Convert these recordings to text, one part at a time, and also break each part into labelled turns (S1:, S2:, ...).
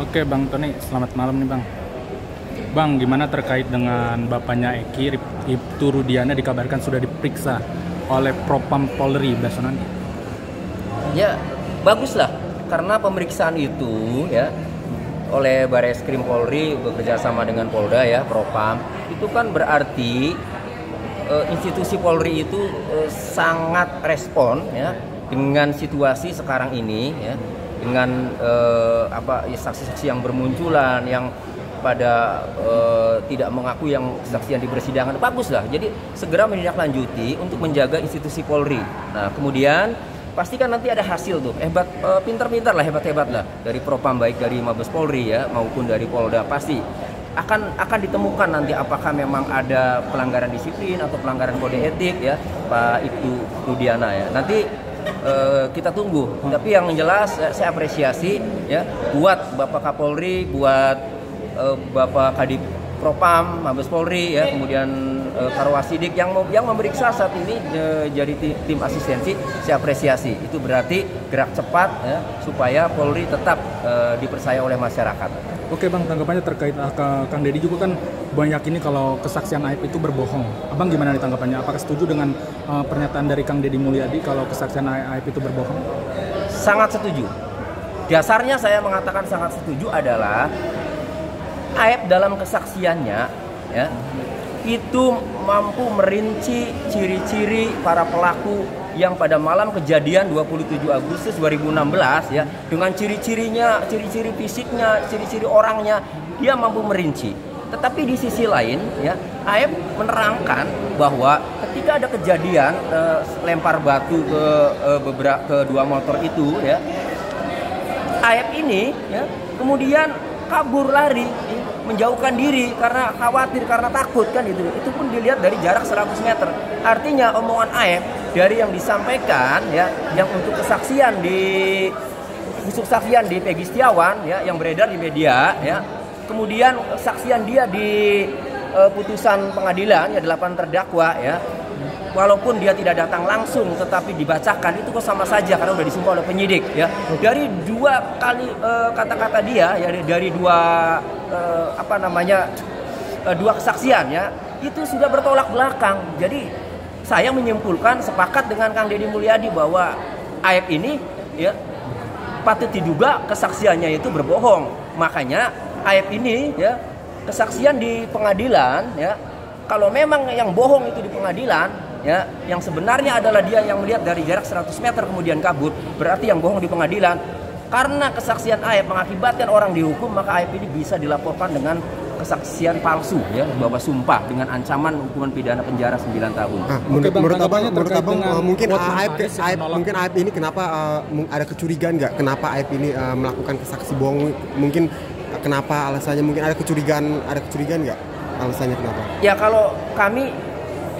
S1: Oke Bang Tony, selamat malam nih Bang. Bang, gimana terkait dengan bapaknya Eki, Ibtu Rudiana dikabarkan sudah diperiksa oleh Propam Polri besok nanti?
S2: Ya, baguslah karena pemeriksaan itu ya oleh Baris Krim Polri bekerja sama dengan Polda ya, Propam, itu kan berarti e, institusi Polri itu e, sangat respon ya dengan situasi sekarang ini ya dengan e, apa saksi-saksi yang bermunculan yang pada e, tidak mengaku yang kesaksian di persidangan bagus lah jadi segera menindaklanjuti untuk menjaga institusi Polri. Nah kemudian pastikan nanti ada hasil tuh. Hebat e, pintar-pintar lah hebat-hebat lah dari propam baik dari Mabes Polri ya maupun dari Polda pasti akan akan ditemukan nanti apakah memang ada pelanggaran disiplin atau pelanggaran kode etik ya Pak Ibtu Rudiana ya. Nanti uh, kita tunggu. Tapi yang jelas saya apresiasi ya buat Bapak Kapolri, buat uh, Bapak Kadip Propam, Mabes Polri ya, kemudian uh, Karwasidik yang yang memeriksa saat ini uh, jadi tim, tim asistensi saya apresiasi. Itu berarti gerak cepat ya supaya Polri tetap uh, dipercaya oleh masyarakat.
S1: Oke bang, tanggapannya terkait uh, Kang Deddy juga kan banyak ini kalau kesaksian Aib itu berbohong. Abang gimana nih tanggapannya? Apakah setuju dengan uh, pernyataan dari Kang Deddy Mulyadi kalau kesaksian Aib itu berbohong?
S2: Sangat setuju. Dasarnya saya mengatakan sangat setuju adalah Aib dalam kesaksiannya ya itu mampu merinci ciri-ciri para pelaku yang pada malam kejadian 27 Agustus 2016 ya dengan ciri-cirinya, ciri-ciri fisiknya, ciri-ciri orangnya dia mampu merinci. Tetapi di sisi lain ya Aib menerangkan bahwa ketika ada kejadian eh, lempar batu ke eh, beberapa ke dua motor itu ya Aib ini ya kemudian kabur lari menjauhkan diri karena khawatir karena takut kan itu itu pun dilihat dari jarak 100 meter artinya omongan Aep dari yang disampaikan ya yang untuk kesaksian di kesaksian di Pegi Setiawan ya yang beredar di media ya. Kemudian kesaksian dia di uh, putusan pengadilan ya delapan terdakwa ya. Walaupun dia tidak datang langsung tetapi dibacakan itu kok sama saja karena sudah disumpah oleh penyidik ya. Dari dua kali eh, kata-kata uh, dia ya dari dua uh, apa namanya dua kesaksian ya itu sudah bertolak belakang. Jadi saya menyimpulkan sepakat dengan Kang Deddy Mulyadi bahwa Aib ini ya patut diduga kesaksiannya itu berbohong. Makanya Aib ini ya kesaksian di pengadilan ya kalau memang yang bohong itu di pengadilan ya yang sebenarnya adalah dia yang melihat dari jarak 100 meter kemudian kabur berarti yang bohong di pengadilan. Karena kesaksian Aib mengakibatkan orang dihukum maka Aib ini bisa dilaporkan dengan kesaksian palsu ya bahwa sumpah dengan ancaman hukuman pidana penjara 9 tahun.
S3: Nah, menurut, Oke, menurut abang, menurut abang uh, mungkin Aib, Aib mungkin Aib ini kenapa uh, ada kecurigaan nggak? Kenapa Aib ini uh, melakukan kesaksi bohong? Mungkin uh, kenapa alasannya? Mungkin ada kecurigaan, ada kecurigaan nggak? Alasannya kenapa?
S2: Ya kalau kami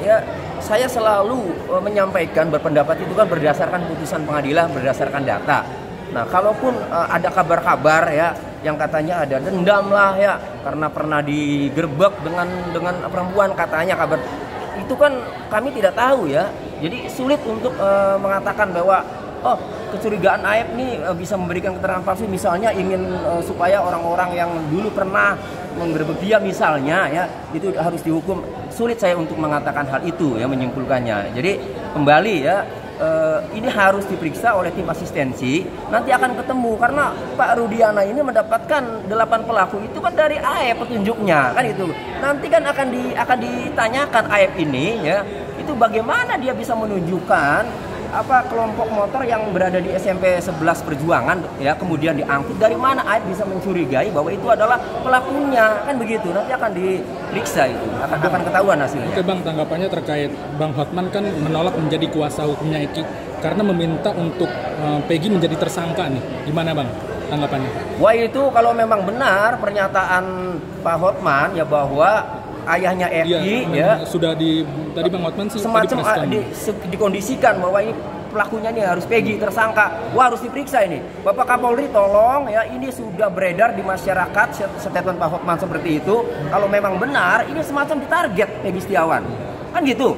S2: ya saya selalu uh, menyampaikan berpendapat itu kan berdasarkan putusan pengadilan, berdasarkan data. Nah, kalaupun uh, ada kabar-kabar ya yang katanya ada. Dendam lah ya. Karena pernah digerbek dengan dengan perempuan katanya kabar. Itu kan kami tidak tahu ya. Jadi sulit untuk uh, mengatakan bahwa oh kecurigaan Aib nih bisa memberikan keterangan palsu. Misalnya ingin uh, supaya orang-orang yang dulu pernah menggerbek dia misalnya ya itu harus dihukum. Sulit saya untuk mengatakan hal itu ya menyimpulkannya. Jadi kembali ya eh, ini harus diperiksa oleh tim asistensi nanti akan ketemu. Karena Pak Rudiana ini mendapatkan delapan pelaku itu kan dari AE petunjuknya kan itu nanti kan akan di akan ditanyakan AE ini ya. Itu bagaimana dia bisa menunjukkan apa kelompok motor yang berada di SMP 11 Perjuangan ya kemudian diangkut dari mana Aib bisa mencurigai bahwa itu adalah pelakunya kan begitu nanti akan diperiksa itu akan akan ketahuan hasilnya.
S1: Oke Bang tanggapannya terkait Bang Hotman kan menolak menjadi kuasa hukumnya Eki karena meminta untuk uh, Peggy menjadi tersangka nih gimana Bang tanggapannya?
S2: Wah itu kalau memang benar pernyataan Pak Hotman ya bahwa ayahnya Eki
S1: ya, ya sudah di tadi Bang Otman sih
S2: semacam ah, di, dikondisikan bahwa ini pelakunya ini harus Peggy tersangka. Wah harus diperiksa ini. Bapak Kapolri tolong ya ini sudah beredar di masyarakat statement Pak Hotman seperti itu. Kalau memang benar ini semacam ditarget Peggy Setiawan. Kan gitu?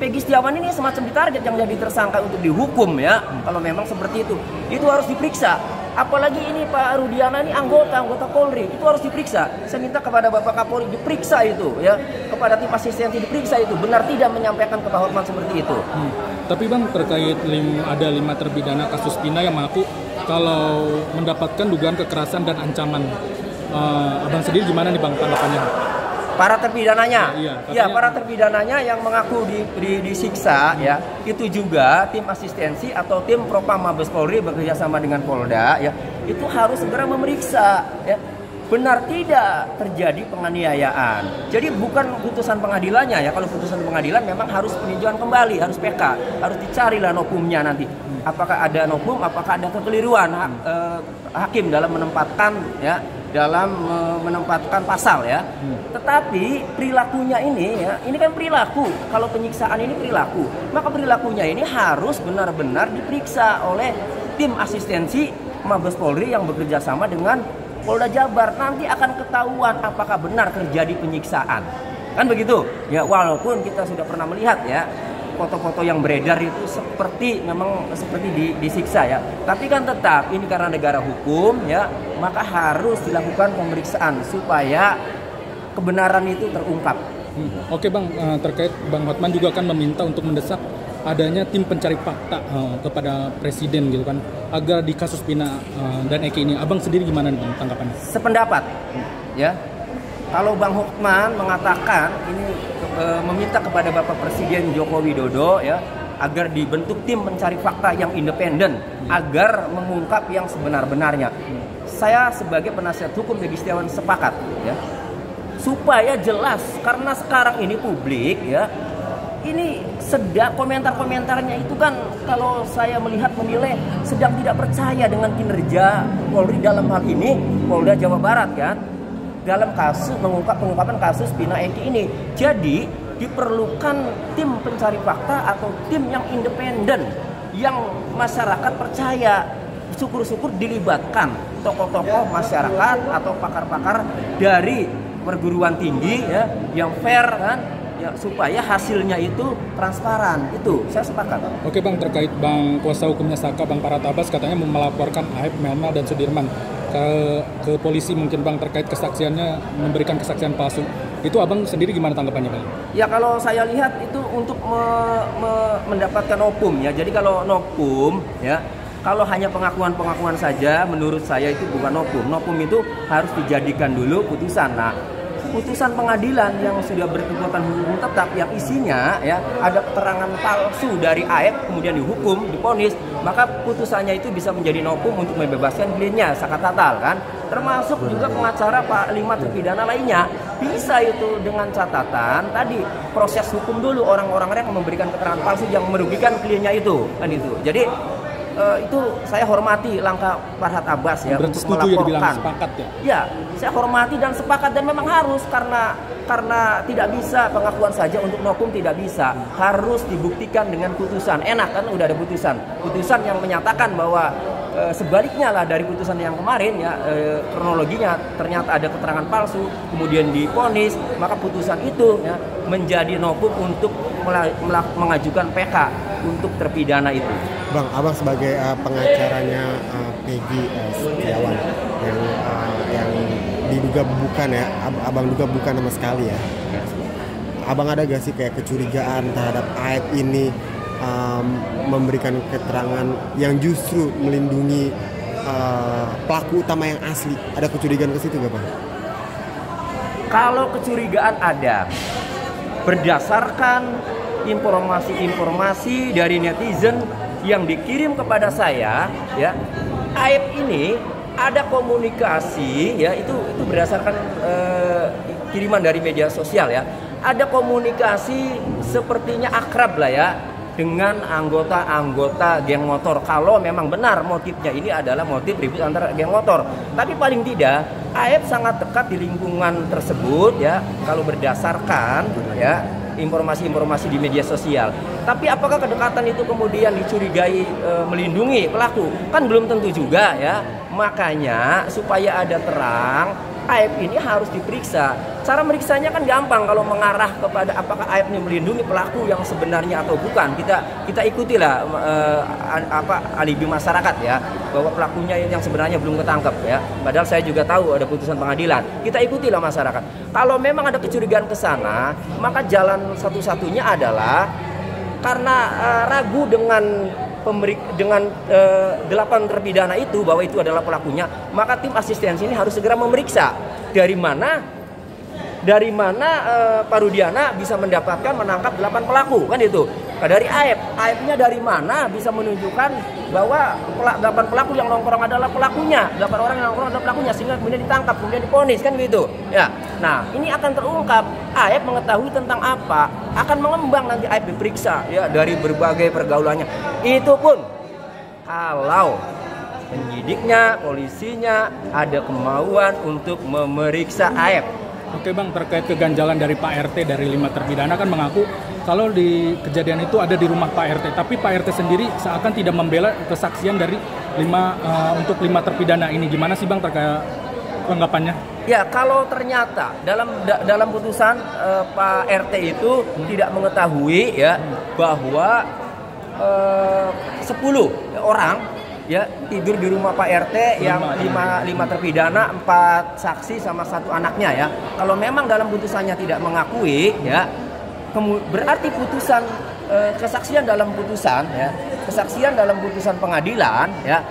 S2: Peggy Setiawan ini semacam ditarget yang jadi tersangka untuk dihukum ya. Kalau memang seperti itu. Itu harus diperiksa Apalagi ini Pak Rudiana ini anggota anggota Polri itu harus diperiksa. Saya minta kepada Bapak Kapolri diperiksa itu ya kepada tim asistensi diperiksa itu benar tidak menyampaikan ke Pak Hotman seperti itu. Hmm.
S1: Tapi bang terkait lim, ada lima terpidana kasus Pina yang mengaku kalau mendapatkan dugaan kekerasan dan ancaman, uh, abang sendiri gimana nih bang tanggapannya?
S2: Para terpidananya. Ya, iya, ya, para terpidananya yang mengaku di, di, disiksa ya, itu juga tim asistensi atau tim Propam Mabes Polri bekerja sama dengan Polda ya, itu harus segera memeriksa ya. Benar tidak terjadi penganiayaan. Jadi bukan putusan pengadilannya ya. Kalau putusan pengadilan memang harus peninjauan kembali, harus PK, harus dicari lah nanti. Apakah ada nokum, apakah ada kekeliruan eh, hakim dalam menempatkan ya dalam menempatkan pasal ya. Hmm. Tetapi perilakunya ini ya, ini kan perilaku. Kalau penyiksaan ini perilaku, maka perilakunya ini harus benar-benar diperiksa oleh tim asistensi Mabes Polri yang bekerja sama dengan Polda Jabar. Nanti akan ketahuan apakah benar terjadi penyiksaan. Kan begitu? Ya walaupun kita sudah pernah melihat ya foto-foto yang beredar itu seperti memang seperti di, disiksa ya. Tapi kan tetap ini karena negara hukum ya, maka harus dilakukan pemeriksaan supaya kebenaran itu terungkap.
S1: Hmm. Oke bang, uh, terkait bang Hotman juga akan meminta untuk mendesak adanya tim pencari fakta uh, kepada presiden gitu kan agar di kasus Pina uh, dan Eki ini, abang sendiri gimana nih bang tanggapannya?
S2: Sependapat, ya. Kalau Bang Hotman mengatakan ini e, meminta kepada Bapak Presiden Joko Widodo ya agar dibentuk tim mencari fakta yang independen agar mengungkap yang sebenar-benarnya. Saya sebagai penasihat hukum Begi Setiawan sepakat ya. Supaya jelas karena sekarang ini publik ya ini sedang komentar-komentarnya itu kan kalau saya melihat menilai sedang tidak percaya dengan kinerja Polri dalam hal ini Polda Jawa Barat kan dalam kasus mengungkap pengungkapan kasus Pina Eki ini. Jadi diperlukan tim pencari fakta atau tim yang independen yang masyarakat percaya. Syukur-syukur dilibatkan tokoh-tokoh masyarakat atau pakar-pakar dari perguruan tinggi ya yang fair kan? Ya supaya hasilnya itu transparan. Itu saya sepakat.
S1: Oke bang terkait bang kuasa hukumnya Saka bang Paratabas katanya mau melaporkan Aib Melma dan Sudirman ke ke polisi mungkin bang terkait kesaksiannya memberikan kesaksian palsu. Itu abang sendiri gimana tanggapannya bang?
S2: Ya kalau saya lihat itu untuk me, me, mendapatkan opum ya. Jadi kalau nopum ya kalau hanya pengakuan-pengakuan saja menurut saya itu bukan nopum. Nopum itu harus dijadikan dulu putusan. Nah putusan pengadilan yang sudah berkekuatan hukum tetap yang isinya ya ada keterangan palsu dari AF kemudian dihukum diponis maka putusannya itu bisa menjadi nokum untuk membebaskan kliennya sakat tatal kan? Termasuk juga pengacara Pak lima terpidana lainnya. Bisa itu dengan catatan tadi proses hukum dulu orang-orang yang memberikan keterangan palsu yang merugikan kliennya itu kan itu. Jadi uh, itu saya hormati langkah Farhad Abbas ya
S1: Berarti untuk ya melaporkan. Ya sepakat ya?
S2: Ya, saya hormati dan sepakat dan memang harus karena karena tidak bisa pengakuan saja untuk nokum tidak bisa harus dibuktikan dengan putusan enak kan udah ada putusan putusan yang menyatakan bahwa e, sebaliknya lah dari putusan yang kemarin ya e, kronologinya ternyata ada keterangan palsu kemudian diponis maka putusan itu ya menjadi nokum untuk mengajukan PK untuk terpidana itu.
S3: Bang, abang sebagai uh, pengacaranya uh, Peggy uh, Setiawan yang uh, yang diduga bukan ya, ab abang duga bukan sama sekali ya. Abang ada gak sih kayak kecurigaan terhadap Aib ini um, memberikan keterangan yang justru melindungi uh, pelaku utama yang asli? Ada kecurigaan ke situ gak bang?
S2: Kalau kecurigaan ada, berdasarkan informasi-informasi dari netizen yang dikirim kepada saya ya aib ini ada komunikasi ya itu itu berdasarkan uh, kiriman dari media sosial ya ada komunikasi sepertinya akrab lah ya dengan anggota-anggota geng motor kalau memang benar motifnya ini adalah motif ribut antara geng motor tapi paling tidak Aib sangat dekat di lingkungan tersebut ya kalau berdasarkan ya informasi-informasi di media sosial. Tapi apakah kedekatan itu kemudian dicurigai e, melindungi pelaku? Kan belum tentu juga ya. Makanya supaya ada terang, Aib ini harus diperiksa. Cara meriksanya kan gampang kalau mengarah kepada apakah Aib ini melindungi pelaku yang sebenarnya atau bukan. Kita kita ikutilah uh, apa alibi masyarakat ya bahwa pelakunya yang sebenarnya belum ketangkep ya. Padahal saya juga tahu ada putusan pengadilan. Kita ikutilah masyarakat. Kalau memang ada kecurigaan ke sana, maka jalan satu-satunya adalah karena uh, ragu dengan pemberi dengan e, delapan terpidana itu bahwa itu adalah pelakunya, maka tim asistensi ini harus segera memeriksa dari mana dari mana e, Parudiana bisa mendapatkan menangkap delapan pelaku kan itu. Dari aib, aibnya dari mana bisa menunjukkan bahwa delapan pelaku yang nongkrong adalah pelakunya, delapan orang yang nongkrong adalah pelakunya sehingga kemudian ditangkap, kemudian diponis kan gitu. Ya. Nah, ini akan terungkap. Aib mengetahui tentang apa, akan mengembang nanti aib diperiksa ya dari berbagai pergaulannya. Itu pun kalau penyidiknya, polisinya ada kemauan untuk memeriksa aib.
S1: Oke bang, terkait keganjalan dari Pak RT dari lima terpidana kan mengaku kalau di kejadian itu ada di rumah Pak RT, tapi Pak RT sendiri seakan tidak membela kesaksian dari lima uh, untuk lima terpidana ini. Gimana sih bang terkait tanggapannya?
S2: Ya kalau ternyata dalam da, dalam putusan uh, Pak RT itu hmm. tidak mengetahui ya bahwa eh, sepuluh orang ya tidur di rumah Pak RT yang lima, lima terpidana empat saksi sama satu anaknya ya. Kalau memang dalam putusannya tidak mengakui ya berarti putusan e, kesaksian dalam putusan ya kesaksian dalam putusan pengadilan ya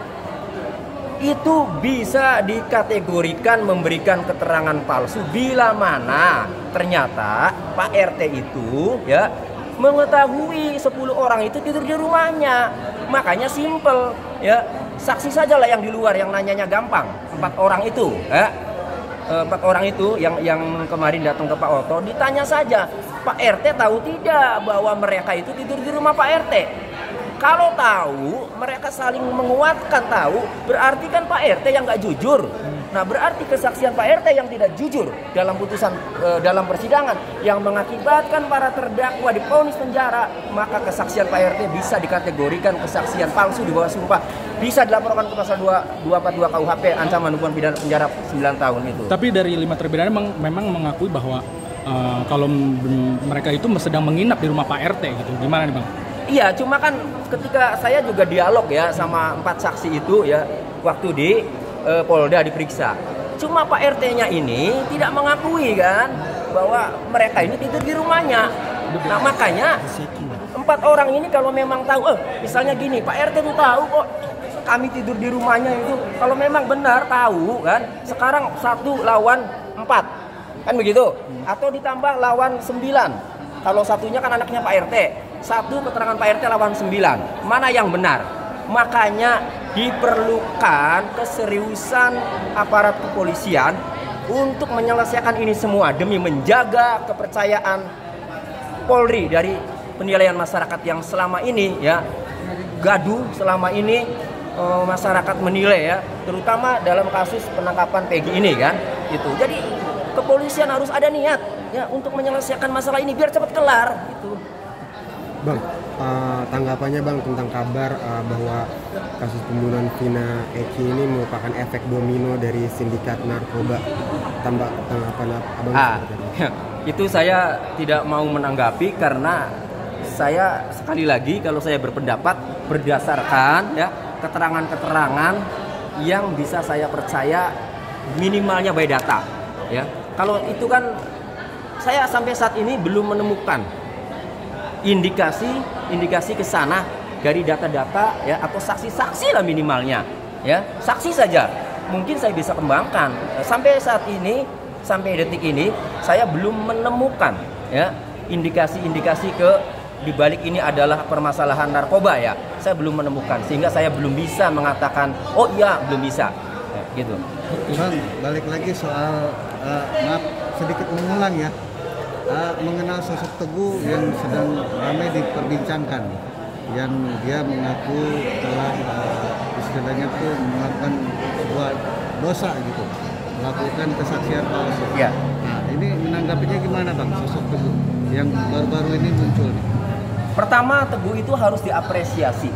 S2: itu bisa dikategorikan memberikan keterangan palsu bila mana ternyata Pak RT itu ya mengetahui 10 orang itu tidur di rumahnya. Makanya simple ya. Saksi saja lah yang di luar yang nanyanya gampang. Empat orang itu ya. Eh, empat orang itu yang yang kemarin datang ke Pak Oto ditanya saja Pak RT tahu tidak bahwa mereka itu tidur di rumah Pak RT kalau tahu mereka saling menguatkan tahu berarti kan Pak RT yang nggak jujur Nah, berarti kesaksian Pak RT yang tidak jujur dalam putusan e, dalam persidangan yang mengakibatkan para terdakwa diponis penjara, maka kesaksian Pak RT bisa dikategorikan kesaksian palsu di bawah sumpah. Bisa dilaporkan ke pasal 2, 242 KUHP ancaman hukuman pidana penjara 9 tahun itu.
S1: Tapi dari lima terpidana memang, memang mengakui bahwa uh, kalau mereka itu sedang menginap di rumah Pak RT gitu. Gimana nih, Bang?
S2: Iya, cuma kan ketika saya juga dialog ya sama empat saksi itu ya waktu di uh, Polda diperiksa. Cuma Pak RT-nya ini tidak mengakui kan bahwa mereka ini tidur di rumahnya. Nah makanya empat orang ini kalau memang tahu, eh misalnya gini Pak RT itu tahu kok kami tidur di rumahnya itu. Kalau memang benar tahu kan sekarang satu lawan empat. Kan begitu? Atau ditambah lawan sembilan. Kalau satunya kan anaknya Pak RT satu keterangan Pak RT lawan sembilan. Mana yang benar? Makanya diperlukan keseriusan aparat kepolisian untuk menyelesaikan ini semua demi menjaga kepercayaan Polri dari penilaian masyarakat yang selama ini ya gaduh selama ini e, masyarakat menilai ya terutama dalam kasus penangkapan Peggy ini kan itu jadi kepolisian harus ada niat ya untuk menyelesaikan masalah ini biar cepat kelar gitu
S3: Bang uh, tanggapannya bang tentang kabar uh, bahwa kasus pembunuhan Vina Eki ini merupakan efek domino dari sindikat narkoba. Tambah tanggapan abang? Ah,
S2: itu saya tidak mau menanggapi karena saya sekali lagi kalau saya berpendapat berdasarkan ya keterangan-keterangan yang bisa saya percaya minimalnya by data ya kalau itu kan saya sampai saat ini belum menemukan indikasi indikasi ke sana dari data-data ya atau saksi-saksi lah minimalnya ya. Saksi saja. Mungkin saya bisa kembangkan. Sampai saat ini sampai detik ini saya belum menemukan ya indikasi-indikasi ke di balik ini adalah permasalahan narkoba ya. Saya belum menemukan sehingga saya belum bisa mengatakan oh iya belum bisa. Ya, gitu.
S4: Bang balik lagi soal uh, maaf sedikit mengulang ya uh, mengenal sosok Teguh yang sedang ramai diperbincangkan yang dia mengaku telah uh, istilahnya tuh melakukan sebuah dosa gitu melakukan kesaksian palsu. Ya. Nah ini menanggapinya gimana bang sosok Teguh yang baru-baru ini muncul?
S2: Pertama Teguh itu harus diapresiasi.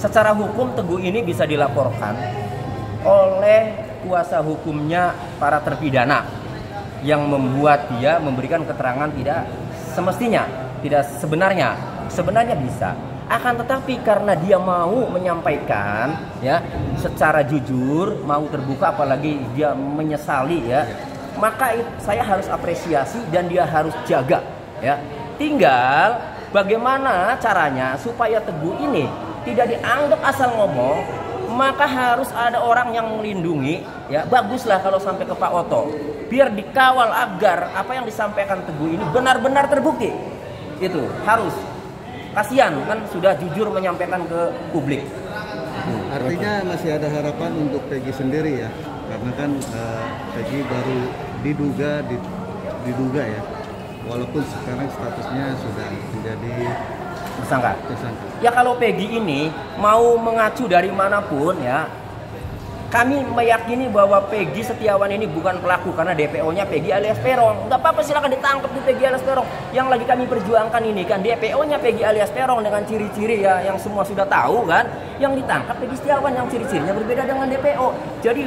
S2: Secara hukum Teguh ini bisa dilaporkan oleh kuasa hukumnya para terpidana yang membuat dia memberikan keterangan tidak semestinya, tidak sebenarnya. Sebenarnya bisa. Akan tetapi karena dia mau menyampaikan ya secara jujur, mau terbuka apalagi dia menyesali ya, maka saya harus apresiasi dan dia harus jaga ya. Tinggal bagaimana caranya supaya Teguh ini tidak dianggap asal ngomong, maka harus ada orang yang melindungi ya. Baguslah kalau sampai ke Pak Oto. Biar dikawal agar apa yang disampaikan Teguh ini benar-benar terbukti. Itu harus. Kasihan kan sudah jujur menyampaikan ke publik.
S4: Artinya masih ada harapan untuk Peggy sendiri ya. Karena kan uh, Peggy baru diduga diduga ya. Walaupun sekarang statusnya sudah menjadi
S2: tersangka. tersangka. Ya kalau Peggy ini mau mengacu dari mana pun ya, kami meyakini bahwa Peggy Setiawan ini bukan pelaku karena DPO-nya Peggy alias Perong. Enggak apa-apa silakan ditangkap di Peggy alias Perong. Yang lagi kami perjuangkan ini kan DPO-nya Peggy alias Perong dengan ciri-ciri ya yang semua sudah tahu kan. Yang ditangkap Peggy Setiawan yang ciri-cirinya berbeda dengan DPO. Jadi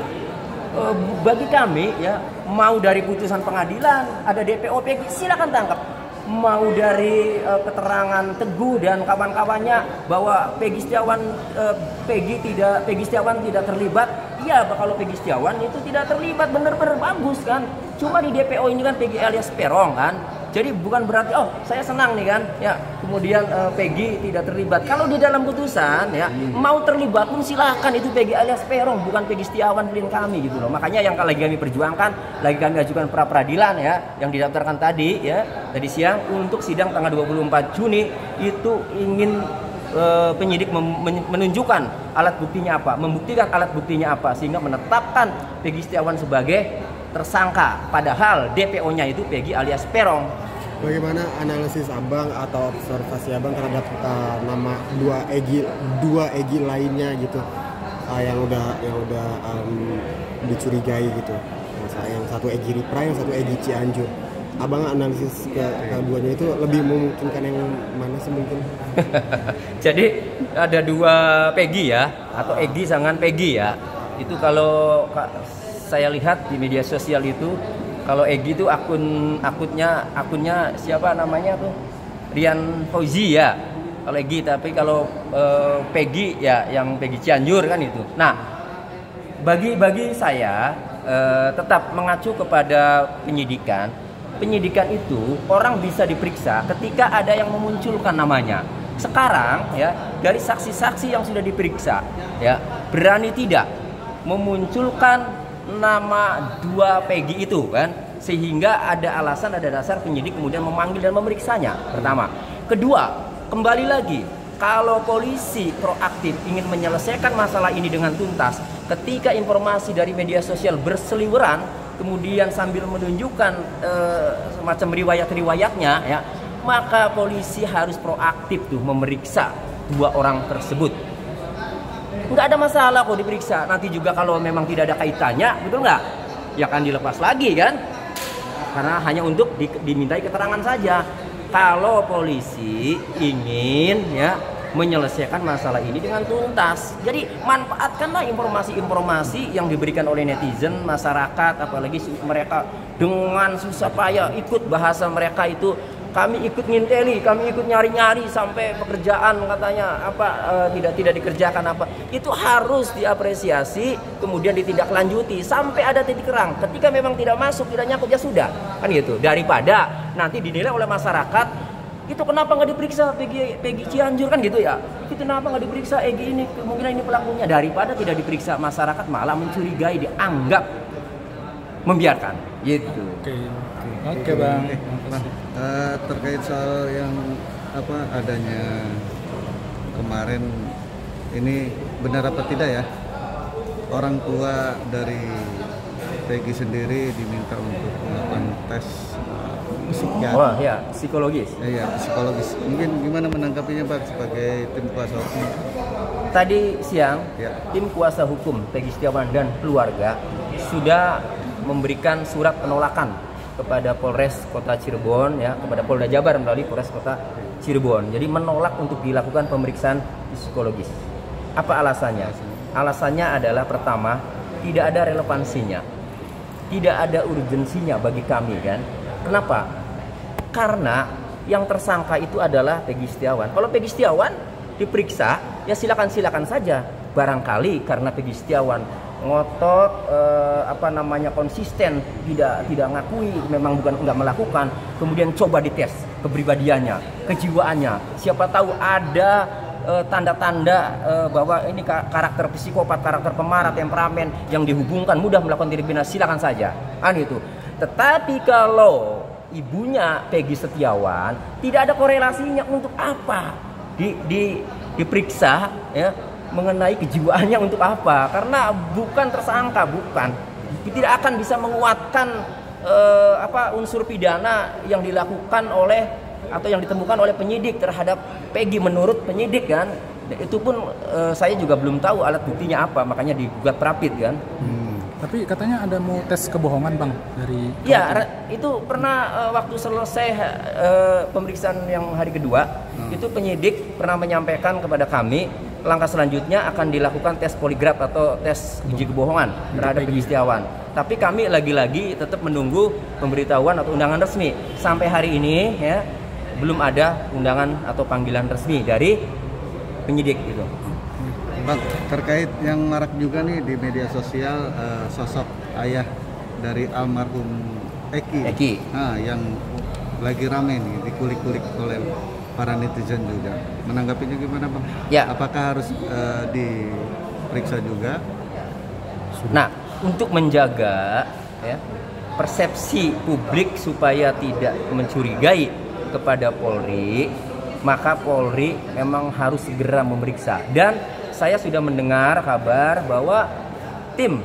S2: eh, bagi kami ya mau dari putusan pengadilan ada DPO Peggy silakan tangkap mau dari uh, keterangan Teguh dan kawan-kawannya bahwa Peggy Setiawan uh, Peggy tidak Peggy Setiawan tidak terlibat iya kalau Peggy Setiawan itu tidak terlibat benar-benar bagus kan? Cuma di DPO ini kan Peggy alias Perong kan? Jadi bukan berarti oh saya senang nih kan? Ya kemudian uh, Peggy tidak terlibat. Kalau di dalam putusan ya hmm. mau terlibat pun silahkan itu Peggy alias Perong bukan Peggy Setiawan klien kami gitu loh. Makanya yang lagi kami perjuangkan lagi kami ajukan pra peradilan ya yang didaftarkan tadi ya tadi siang untuk sidang tanggal 24 Juni itu ingin uh, penyidik menunjukkan alat buktinya apa, membuktikan alat buktinya apa sehingga menetapkan Peggy Setiawan sebagai tersangka padahal DPO-nya itu Peggy alias Perong
S3: bagaimana analisis abang atau observasi abang terhadap uh, nama dua Egi dua Egi lainnya gitu? Uh, yang udah yang udah um, dicurigai gitu. Yang, satu Egi Ripra yang satu Egi Cianjur. Abang analisis ke keduanya itu lebih memungkinkan yang mana sih mungkin?
S2: Jadi ada dua Peggy ya atau Egi sangan Peggy ya. Itu kalau saya lihat di media sosial itu kalau Egi itu akun akunnya akunnya siapa namanya tuh? Rian Fauzi ya. Kalau Egi tapi kalau e, Peggy ya yang Peggy Cianjur kan itu. Nah bagi bagi saya e, tetap mengacu kepada penyidikan. Penyidikan itu orang bisa diperiksa ketika ada yang memunculkan namanya. Sekarang ya dari saksi-saksi yang sudah diperiksa ya berani tidak memunculkan nama dua Peggy itu kan? Sehingga ada alasan ada dasar penyidik kemudian memanggil dan memeriksanya pertama. Kedua kembali lagi kalau polisi proaktif ingin menyelesaikan masalah ini dengan tuntas ketika informasi dari media sosial berseliweran kemudian sambil menunjukkan e, semacam riwayat-riwayatnya ya maka polisi harus proaktif tuh memeriksa dua orang tersebut nggak ada masalah kok diperiksa. Nanti juga kalau memang tidak ada kaitannya betul nggak? Ya akan dilepas lagi kan? Karena hanya untuk di, dimintai keterangan saja. Kalau polisi ingin ya menyelesaikan masalah ini dengan tuntas. Jadi manfaatkanlah informasi-informasi yang diberikan oleh netizen, masyarakat, apalagi mereka dengan susah payah ikut bahasa mereka itu kami ikut nginteli, kami ikut nyari-nyari sampai pekerjaan katanya. Apa e, tidak tidak dikerjakan apa. Itu harus diapresiasi, kemudian ditindaklanjuti. Sampai ada titik terang. Ketika memang tidak masuk, tidak nyangkut ya sudah, kan gitu. Daripada nanti dinilai oleh masyarakat itu kenapa nggak diperiksa Pegi, Pegi Cianjur? Kan gitu ya. Itu kenapa nggak diperiksa Egi ini? Kemungkinan ini pelakunya. Daripada tidak diperiksa masyarakat malah mencurigai dianggap membiarkan. Gitu.
S1: Oke oke bang
S4: nah, uh, terkait soal yang apa adanya kemarin ini benar apa tidak ya orang tua dari Peggy sendiri diminta untuk melakukan tes
S2: psikiatri. Oh ya, psikologis.
S4: Iya, psikologis. Mungkin gimana menanggapinya Pak sebagai tim kuasa hukum?
S2: Tadi siang, ya. tim kuasa hukum Peggy Setiawan dan keluarga sudah memberikan surat penolakan kepada Polres Kota Cirebon ya kepada Polda Jabar melalui Polres Kota Cirebon. Jadi menolak untuk dilakukan pemeriksaan psikologis. Apa alasannya? Alasannya adalah pertama tidak ada relevansinya, tidak ada urgensinya bagi kami kan. Kenapa? Karena yang tersangka itu adalah Pegi Setiawan. Kalau Pegi Setiawan diperiksa, ya silakan silakan saja. Barangkali karena Pegi Setiawan ngotot eh, apa namanya konsisten tidak tidak ngakui memang bukan nggak melakukan kemudian coba dites kepribadiannya kejiwaannya siapa tahu ada eh, tanda-tanda uh, bahwa ini karakter psikopat, karakter pemarah, temperamen yang dihubungkan mudah melakukan tindak pidana silakan saja. Kan itu. Tetapi kalau ibunya Peggy Setiawan tidak ada korelasinya untuk apa di, di diperiksa ya mengenai kejiwaannya untuk apa. Karena bukan tersangka bukan. Tidak akan bisa menguatkan eh, apa unsur pidana yang dilakukan oleh atau yang ditemukan oleh penyidik terhadap Peggy menurut penyidik kan. Itu pun uh, saya juga belum tahu alat buktinya apa makanya digugat rapid kan. Hmm.
S1: tapi katanya ada mau tes kebohongan bang dari
S2: ya itu pernah uh, waktu selesai uh, pemeriksaan yang hari kedua hmm. itu penyidik pernah menyampaikan kepada kami langkah selanjutnya akan dilakukan tes poligraf atau tes uji kebohongan terhadap Peggy Setiawan tapi kami lagi-lagi tetap menunggu pemberitahuan atau undangan resmi sampai hari ini ya belum ada undangan atau panggilan resmi dari penyidik gitu.
S4: Bang, terkait yang marak juga nih di media sosial uh, sosok ayah dari almarhum Eki.
S2: Eki.
S4: Nah, yang lagi rame nih dikulik-kulik oleh para netizen juga. Menanggapinya gimana, Bang?
S2: Ya.
S4: Apakah harus uh, diperiksa juga?
S2: Nah, untuk menjaga ya persepsi publik supaya tidak mencurigai kepada Polri, maka Polri memang harus segera memeriksa. Dan saya sudah mendengar kabar bahwa tim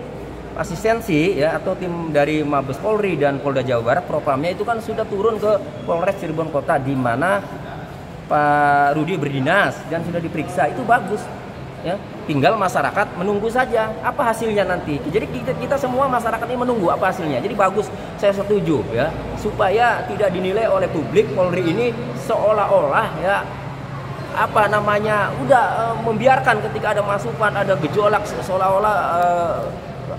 S2: asistensi ya atau tim dari Mabes Polri dan Polda Jawa Barat propamnya itu kan sudah turun ke Polres Cirebon Kota di mana Pak Rudi berdinas dan sudah diperiksa itu bagus ya. Tinggal masyarakat menunggu saja apa hasilnya nanti? Jadi kita, kita semua masyarakat ini menunggu apa hasilnya. Jadi bagus saya setuju ya. Supaya tidak dinilai oleh publik Polri ini seolah-olah ya apa namanya udah uh, membiarkan ketika ada masukan ada gejolak seolah-olah uh,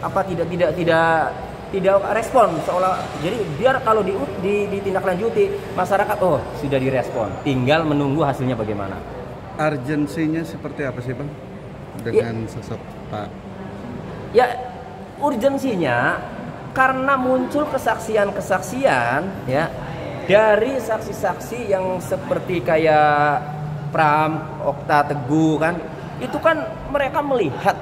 S2: apa tidak tidak tidak tidak respon. Seolah jadi biar kalau di, di ditindaklanjuti masyarakat oh sudah direspon. Tinggal menunggu hasilnya bagaimana.
S4: Urgensinya seperti apa sih bang? Dengan ya, sosok Pak?
S2: Ya, urgensinya karena muncul kesaksian-kesaksian ya dari saksi-saksi yang seperti kayak Pram, Okta Teguh kan, itu kan mereka melihat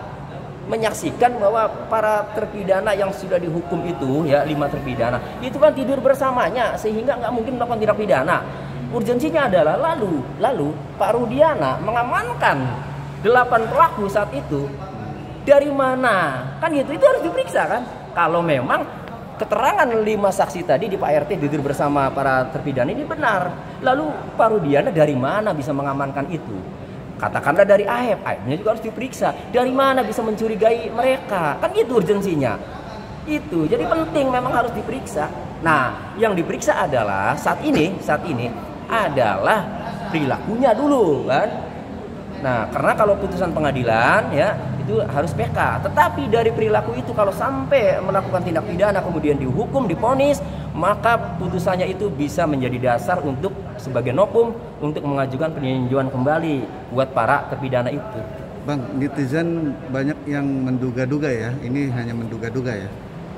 S2: menyaksikan bahwa para terpidana yang sudah dihukum itu ya lima terpidana itu kan tidur bersamanya sehingga nggak mungkin melakukan tindak pidana. Urgensinya adalah lalu lalu Pak Rudiana mengamankan delapan pelaku saat itu. Dari mana? Kan gitu itu harus diperiksa kan? Kalau memang keterangan lima saksi tadi di Pak RT tidur bersama para terpidana ini benar lalu Pak Rudiana dari mana bisa mengamankan itu katakanlah dari AHEP AHEP-nya juga harus diperiksa. Dari mana bisa mencurigai mereka? Kan itu urgensinya. Itu jadi penting memang harus diperiksa. Nah yang diperiksa adalah saat ini saat ini adalah perilakunya dulu kan? Nah, karena kalau putusan pengadilan ya itu harus PK. Tetapi dari perilaku itu kalau sampai melakukan tindak pidana kemudian dihukum, diponis, maka putusannya itu bisa menjadi dasar untuk sebagai nopum untuk mengajukan peninjauan kembali buat para terpidana itu.
S4: Bang, netizen banyak yang menduga-duga ya, ini hanya menduga-duga ya,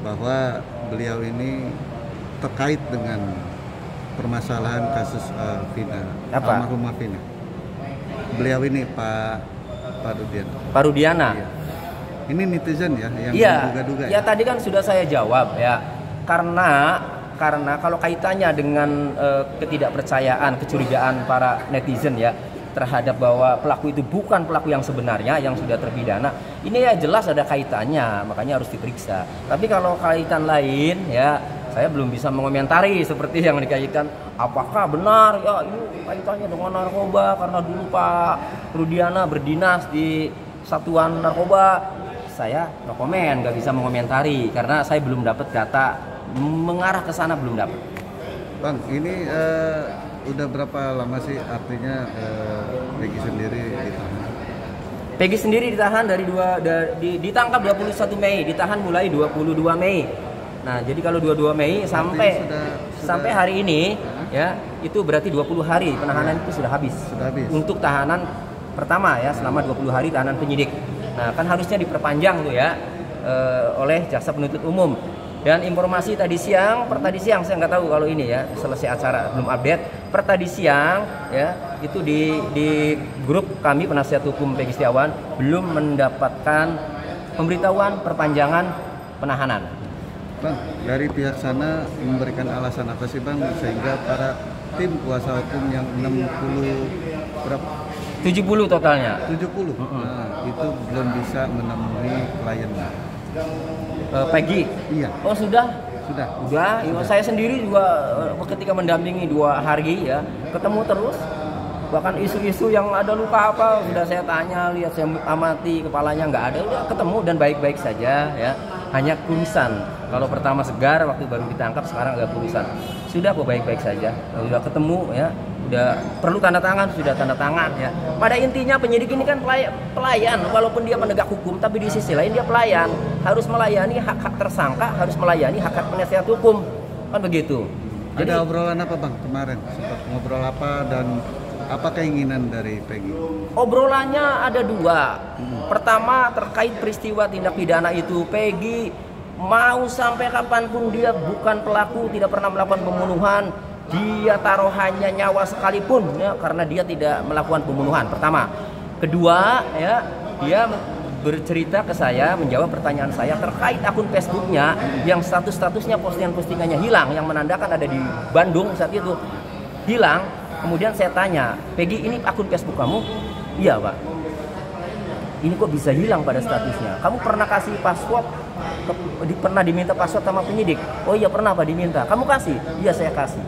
S4: bahwa beliau ini terkait dengan permasalahan kasus uh, Vina,
S2: Apa?
S4: almarhumah Vina beliau ini Pak Pak Rudiana.
S2: Pak Rudiana.
S4: Iya. Ini netizen ya yang
S2: iya,
S4: duga-duga
S2: ya. Ya tadi kan sudah saya jawab ya. Karena karena kalau kaitannya dengan uh, ketidakpercayaan, kecurigaan para netizen ya terhadap bahwa pelaku itu bukan pelaku yang sebenarnya yang sudah terpidana, ini ya jelas ada kaitannya, makanya harus diperiksa. Tapi kalau kaitan lain ya saya belum bisa mengomentari seperti yang dikaitkan. Apakah benar? Ya ini kaitannya dengan narkoba karena dulu Pak Rudiana berdinas di satuan narkoba. Saya no komen nggak bisa mengomentari karena saya belum dapat data mengarah ke sana belum dapat
S4: Bang ini uh, udah berapa lama sih artinya uh, Peggy sendiri ditahan?
S2: Peggy sendiri ditahan dari dua dari, ditangkap 21 Mei, ditahan mulai 22 Mei. Nah, jadi kalau 22 Mei sampai sudah, sampai hari ini ya, itu berarti 20 hari penahanan itu sudah habis.
S4: Sudah habis.
S2: Untuk tahanan pertama ya, selama 20 hari tahanan penyidik. Nah, kan harusnya diperpanjang tuh ya uh, oleh jaksa penuntut umum. Dan informasi tadi siang, per tadi siang saya nggak tahu kalau ini ya selesai acara belum update. Per tadi siang ya itu di di grup kami penasihat hukum Peggy Setiawan belum mendapatkan pemberitahuan perpanjangan penahanan.
S4: Bang, dari pihak sana memberikan alasan apa sih Bang sehingga para tim kuasa hukum yang 60 berapa?
S2: 70 totalnya.
S4: 70. Uh -huh. Nah, itu belum bisa menemui kliennya
S2: uh, Peggy.
S4: Iya.
S2: Oh sudah.
S4: Sudah.
S2: Sudah. Sudah. Saya sendiri juga uh, ketika mendampingi dua hari ya ketemu terus. Bahkan isu-isu yang ada luka apa sudah saya tanya, lihat saya amati kepalanya nggak ada, udah ketemu dan baik-baik saja ya. Hanya kurusan. Kalau pertama segar waktu baru ditangkap, sekarang agak kurusan. Sudah kok baik-baik saja. Sudah ketemu ya, sudah perlu tanda tangan sudah tanda tangan ya. Pada intinya penyidik ini kan pelayan walaupun dia penegak hukum tapi di sisi lain dia pelayan. Harus melayani hak hak tersangka harus melayani hak hak penasihat hukum. Kan begitu.
S4: Jadi, ada obrolan apa bang kemarin? Sempat ngobrol apa dan apa keinginan dari Peggy?
S2: Obrolannya ada dua. Hmm. pertama terkait peristiwa tindak pidana itu. Peggy mau sampai kapan pun dia bukan pelaku tidak pernah melakukan pembunuhan dia taruhannya nyawa sekalipun ya karena dia tidak melakukan pembunuhan. Pertama. Kedua ya dia bercerita ke saya menjawab pertanyaan saya terkait akun Facebooknya yang status-statusnya postingan-postingannya hilang yang menandakan ada di Bandung saat itu. Hilang. Kemudian saya tanya Peggy ini akun Facebook kamu? Iya pak. Ini kok bisa hilang pada statusnya? Kamu pernah kasih password di, pernah diminta password sama penyidik? Oh iya pernah apa diminta. Kamu kasih? Iya saya kasih.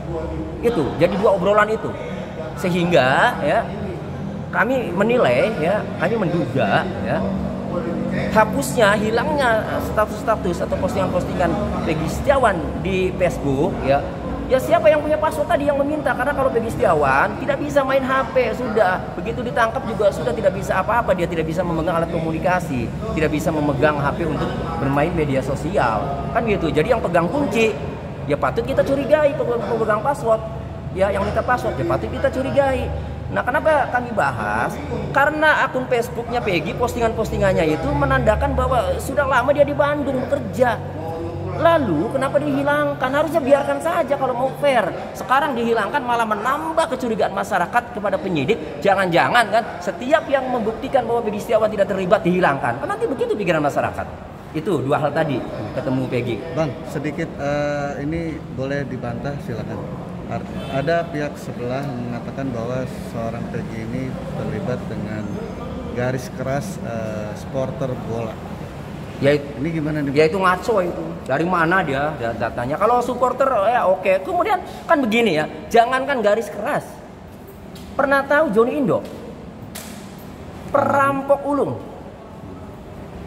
S2: Itu jadi dua obrolan itu. Sehingga ya kami menilai ya kami menduga ya hapusnya hilangnya status-status atau postingan-postingan Peggy Setiawan di Facebook ya Ya siapa yang punya password tadi yang meminta? Karena kalau Peggy Setiawan tidak bisa main HP sudah. Begitu ditangkap juga sudah tidak bisa apa-apa. Dia tidak bisa memegang alat komunikasi tidak bisa memegang HP untuk bermain media sosial. Kan gitu. Jadi yang pegang kunci ya patut kita curigai pemegang password. Ya yang minta password ya patut kita curigai. Nah, kenapa kami bahas? Karena akun Facebooknya Peggy, postingan-postingannya itu menandakan bahwa sudah lama dia di Bandung bekerja. Lalu kenapa dihilangkan? Harusnya biarkan saja kalau mau fair. Sekarang dihilangkan malah menambah kecurigaan masyarakat kepada penyidik. Jangan-jangan kan setiap yang membuktikan bahwa Peggy Setiawan tidak terlibat dihilangkan. Kan nanti begitu pikiran masyarakat. Itu dua hal tadi ketemu Peggy.
S4: Bang, sedikit uh, ini boleh dibantah silakan. Ada pihak sebelah mengatakan bahwa seorang Peggy ini terlibat dengan garis keras uh, supporter bola
S2: ya ini gimana nih? Ya itu ngaco itu. Dari mana dia datanya? Kalau supporter ya oke. Kemudian kan begini ya, jangankan garis keras. Pernah tahu Joni Indo? Perampok ulung.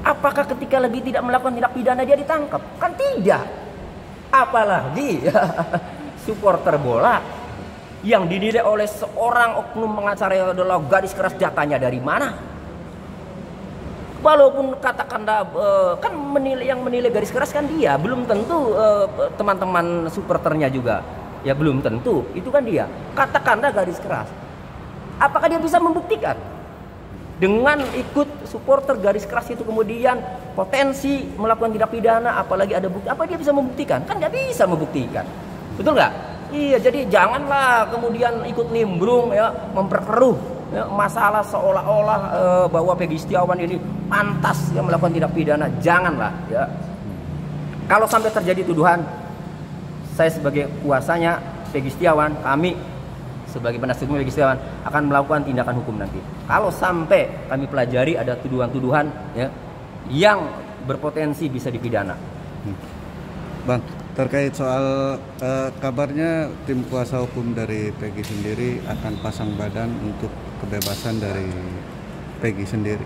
S2: Apakah ketika lagi tidak melakukan tindak pidana dia ditangkap? Kan tidak. Apalagi ya, supporter bola yang dinilai oleh seorang oknum pengacara adalah garis keras datanya dari mana? Walaupun katakanlah uh, kan menilai yang menilai garis keras kan dia. Belum tentu uh, teman-teman supporternya juga. Ya belum tentu. Itu kan dia. Katakanlah garis keras. Apakah dia bisa membuktikan? Dengan ikut supporter garis keras itu kemudian potensi melakukan tindak pidana apalagi ada bukti apa dia bisa membuktikan? Kan nggak bisa membuktikan. Betul nggak? Iya jadi janganlah kemudian ikut nimbrung ya memperkeruh masalah seolah-olah e, bahwa Peggy Setiawan ini pantas yang melakukan tindak pidana. Janganlah ya. Kalau sampai terjadi tuduhan saya sebagai kuasanya Peggy Setiawan kami sebagai penasihat hukum Peggy Setiawan akan melakukan tindakan hukum nanti. Kalau sampai kami pelajari ada tuduhan-tuduhan ya yang berpotensi bisa dipidana.
S4: Bang terkait soal uh, kabarnya tim kuasa hukum dari Peggy sendiri akan pasang badan untuk kebebasan dari Peggy sendiri.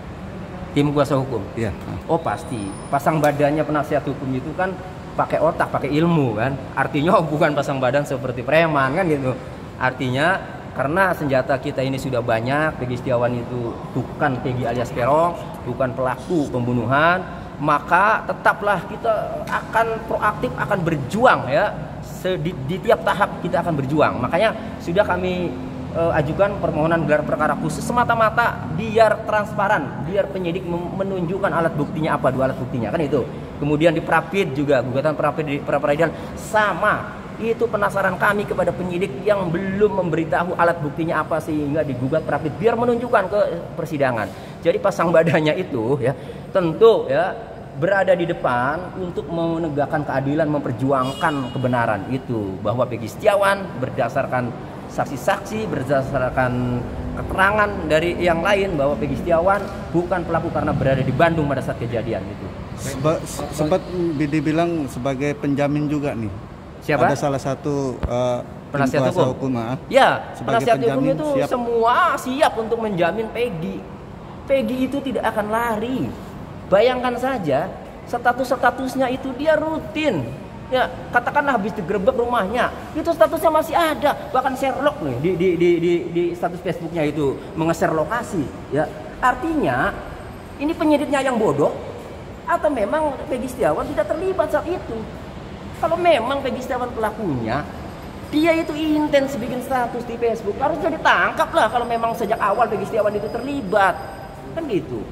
S2: Tim kuasa hukum?
S4: Iya.
S2: Oh pasti. Pasang badannya penasihat hukum itu kan pakai otak, pakai ilmu kan. Artinya bukan pasang badan seperti preman kan gitu. Artinya karena senjata kita ini sudah banyak Pegi Setiawan itu bukan Pegi alias Perong bukan pelaku pembunuhan maka tetaplah kita akan proaktif akan berjuang ya di, di tiap tahap kita akan berjuang makanya sudah kami uh, ajukan permohonan gelar perkara khusus semata-mata biar transparan, biar penyidik menunjukkan alat buktinya apa dua alat buktinya kan itu. Kemudian di Prapid juga gugatan Prapid di pra peradilan sama. Itu penasaran kami kepada penyidik yang belum memberitahu alat buktinya apa sehingga digugat Prapid biar menunjukkan ke persidangan. Jadi pasang badannya itu ya tentu ya berada di depan untuk menegakkan keadilan, memperjuangkan kebenaran itu bahwa Peggy Setiawan berdasarkan saksi-saksi berdasarkan keterangan dari yang lain bahwa Peggy Setiawan bukan pelaku karena berada di Bandung pada saat kejadian itu.
S4: Seba, sempat dibilang sebagai penjamin juga nih.
S2: Siapa?
S4: Ada salah satu uh,
S2: penasihat hukum.
S4: hukum maaf.
S2: Ya, penasihat hukum itu siap. semua siap untuk menjamin Peggy. Peggy itu tidak akan lari. Bayangkan saja status-statusnya itu dia rutin ya katakanlah habis digerebek rumahnya itu statusnya masih ada. Bahkan Sherlock nih di di di di, di status Facebooknya itu mengeser lokasi ya. Artinya ini penyidiknya yang bodoh atau memang Peggy Setiawan tidak terlibat saat itu? Kalau memang Peggy Setiawan pelakunya dia itu intens bikin status di Facebook harusnya ditangkap lah kalau memang sejak awal Peggy Setiawan itu terlibat. Kan gitu